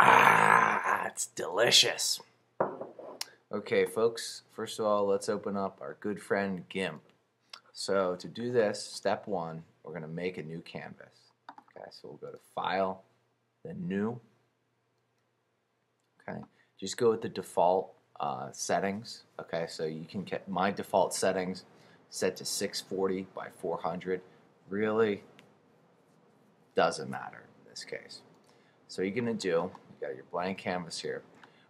Ah, it's delicious. Okay, folks, first of all, let's open up our good friend GIMP. So to do this, step one, we're going to make a new canvas. Okay, so we'll go to File, then New. Okay, just go with the default uh, settings. Okay, so you can get my default settings set to 640 by 400. Really doesn't matter in this case. So you're going to do, you got your blank canvas here.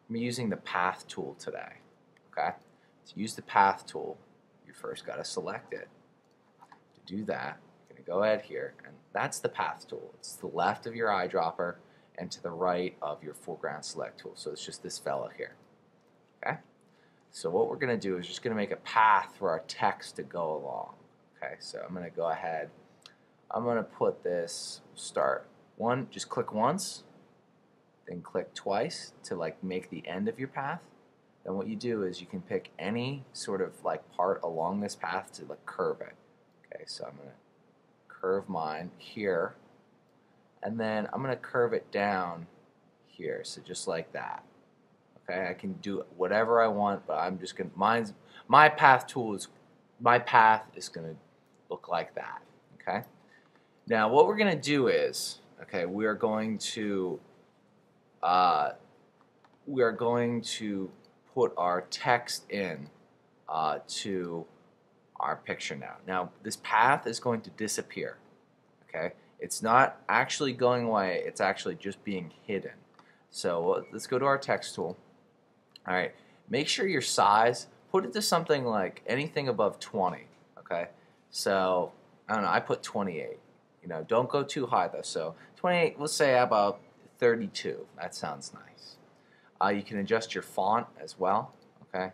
I'm using the path tool today. Okay, to use the path tool, you first got to select it. To do that, you're going to go ahead here, and that's the path tool. It's to the left of your eyedropper and to the right of your foreground select tool. So it's just this fella here. Okay? So what we're going to do is just going to make a path for our text to go along. Okay, so I'm going to go ahead. I'm going to put this, start one, just click once, then click twice to like make the end of your path. Then what you do is you can pick any sort of like part along this path to like curve it. Okay, so I'm going to curve mine here and then I'm going to curve it down here so just like that okay I can do whatever I want but I'm just going to mine's my path tool is my path is going to look like that okay now what we're going to do is okay we are going to uh, we are going to put our text in uh, to our picture now. Now, this path is going to disappear, okay? It's not actually going away, it's actually just being hidden. So let's go to our text tool. All right, make sure your size, put it to something like anything above 20, okay? So, I don't know, I put 28. You know, don't go too high though. So 28, let's say about 32. That sounds nice. Uh, you can adjust your font as well, okay?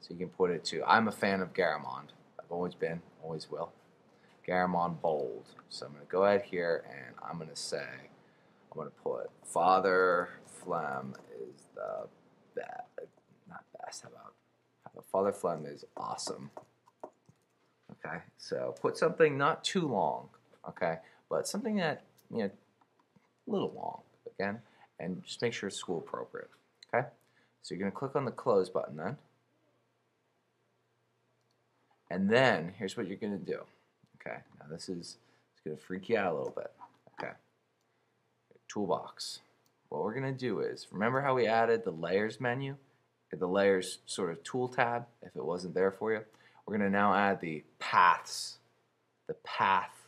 So you can put it to, I'm a fan of Garamond. I've always been, always will. Garamond Bold. So I'm going to go ahead here and I'm going to say, I'm going to put Father Flem is the best, not best, how about, how about Father Flem is awesome. Okay, so put something not too long, okay, but something that, you know, a little long, again, and just make sure it's school appropriate, okay? So you're going to click on the close button then. And then here's what you're going to do. Okay, now this is it's going to freak you out a little bit. Okay, toolbox. What we're going to do is remember how we added the layers menu, the layers sort of tool tab. If it wasn't there for you, we're going to now add the paths, the path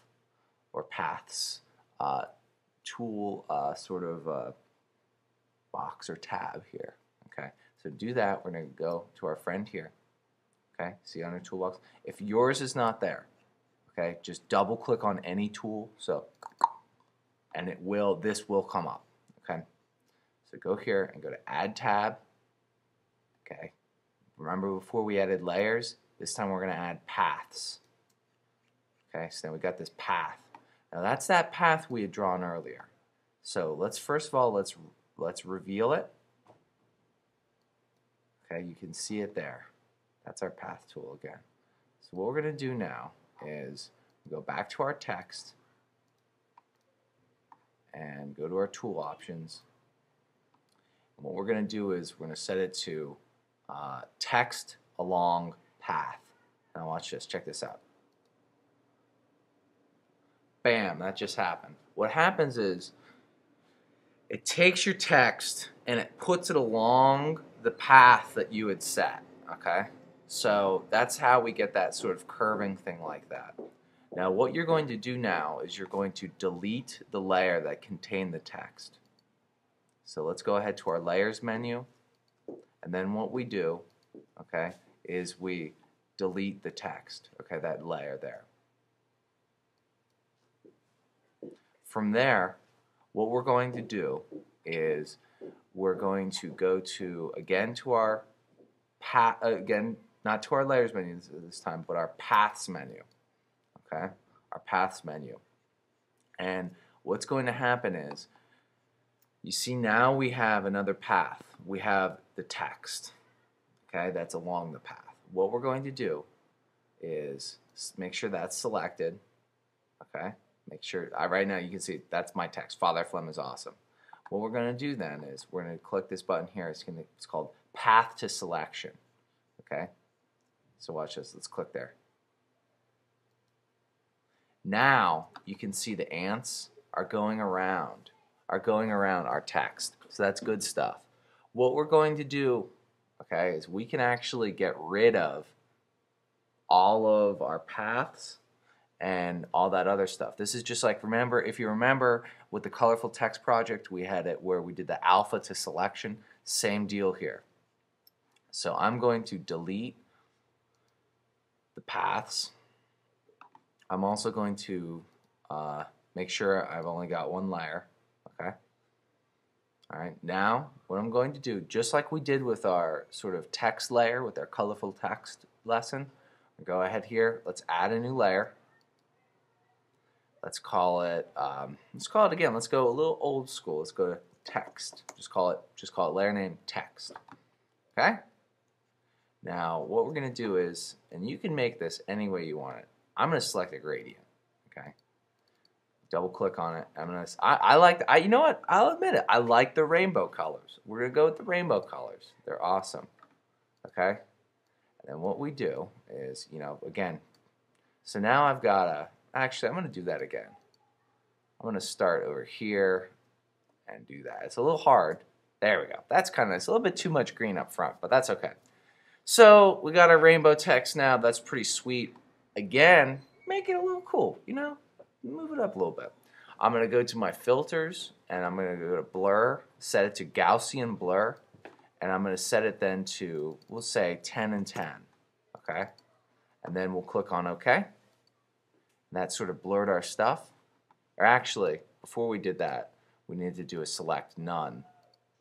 or paths uh, tool uh, sort of uh, box or tab here. Okay, so do that, we're going to go to our friend here. Okay, see on our toolbox. If yours is not there, okay, just double click on any tool. So, and it will, this will come up. Okay, so go here and go to Add tab. Okay, remember before we added layers. This time we're going to add paths. Okay, so then we got this path. Now that's that path we had drawn earlier. So let's first of all let's let's reveal it. Okay, you can see it there. That's our path tool again. So what we're going to do now is go back to our text and go to our tool options. And what we're going to do is we're going to set it to uh, text along path. Now watch this, check this out. Bam, that just happened. What happens is it takes your text and it puts it along the path that you had set, okay? So that's how we get that sort of curving thing like that. Now what you're going to do now is you're going to delete the layer that contained the text. So let's go ahead to our layers menu and then what we do, okay, is we delete the text, okay, that layer there. From there, what we're going to do is we're going to go to, again, to our, path, again, not to our layers menu this time, but our paths menu, okay, our paths menu. And what's going to happen is, you see now we have another path. We have the text, okay, that's along the path. What we're going to do is make sure that's selected, okay, Make sure, I, right now you can see that's my text. Father Flem is awesome. what we're going to do then is we're going to click this button here. It's, gonna, it's called Path to Selection. Okay? So watch this. Let's click there. Now you can see the ants are going around, are going around our text. So that's good stuff. What we're going to do, okay, is we can actually get rid of all of our paths and all that other stuff. This is just like, remember, if you remember with the colorful text project, we had it where we did the alpha to selection, same deal here. So I'm going to delete the paths. I'm also going to uh, make sure I've only got one layer, okay? All right, now what I'm going to do, just like we did with our sort of text layer, with our colorful text lesson, go ahead here, let's add a new layer. Let's call it, um, let's call it again, let's go a little old school. Let's go to text. Just call it, just call it layer name text. Okay? Now, what we're going to do is, and you can make this any way you want it. I'm going to select a gradient. Okay? Double click on it. I'm to, I, I like, I, you know what? I'll admit it. I like the rainbow colors. We're going to go with the rainbow colors. They're awesome. Okay? And then what we do is, you know, again, so now I've got a, Actually, I'm going to do that again. I'm going to start over here and do that. It's a little hard. There we go. That's kind of nice. A little bit too much green up front, but that's okay. So we got our rainbow text now. That's pretty sweet. Again, make it a little cool, you know? Move it up a little bit. I'm going to go to my filters and I'm going to go to blur, set it to Gaussian blur, and I'm going to set it then to, we'll say 10 and 10, okay? And then we'll click on OK that sort of blurred our stuff. Or actually, before we did that, we needed to do a select none.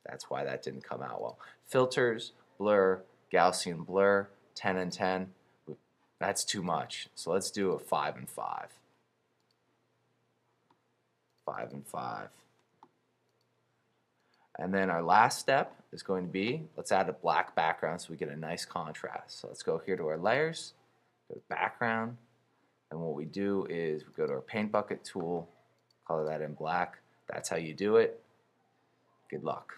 That's why that didn't come out well. Filters, blur, Gaussian blur, 10 and 10. That's too much. So let's do a 5 and 5. 5 and 5. And then our last step is going to be, let's add a black background so we get a nice contrast. So let's go here to our layers, go to background, and what we do is we go to our paint bucket tool, color that in black. That's how you do it. Good luck.